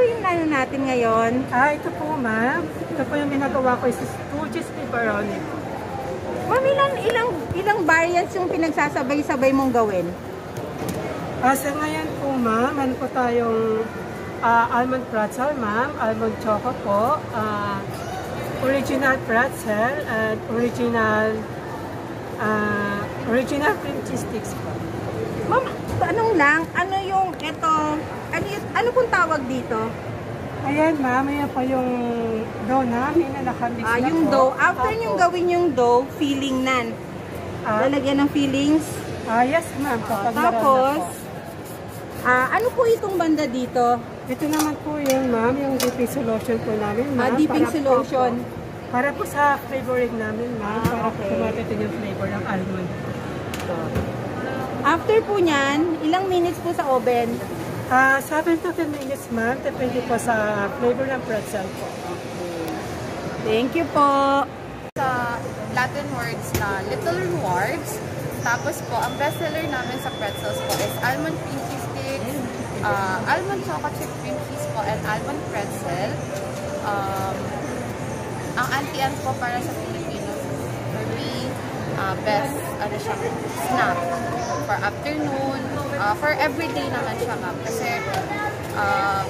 po yung ano natin ngayon? Ah, ito po ma'am. Ito po yung ginagawa ko is two cheese pepperoni. Ma'am, ilang, ilang, ilang variants yung pinagsasabay-sabay mong gawin? Ah, sa ngayon po ma'am, ano po tayong ah, almond pretzel ma'am, almond choco po, ah, original pretzel, at original ah, original cream cheese sticks po. Ma'am, anong lang? Ano yung, ito, ano, yung, ano pong tawag dito? Ayan ma'am, ayan po yung dough namin na nakamix Ah, na yung po. dough. After Opo. yung gawin yung dough, filling nan. Ah, Lalagyan ng fillings. ah, yes ma'am, na Tapos, po. ah, ano po itong banda dito? Ito naman po yung ma'am, yung dipping solution po namin ma'am. Ah, dipping para po solution. po- para po sa flavoring namin ma'am, Ah, para po okay. tumatitin yung flavor ng almond. After po niyan, ilang minutes po sa oven? Ah, 7 to 10 minutes ma'am, depende po sa flavor ng pretzel po. Thank you po. sa Latin words na little rewards. Tapos po, ang bestseller namin sa pretzels po is almond cream cheese sticks, uh, almond chocolate chip cream cheese po, and almond pretzel. Um, ang antian po para sa Filipinos, for me, uh, best, ano siya, snack for afternoon, uh, for everyday naman siya ma'am. Kasi, uh,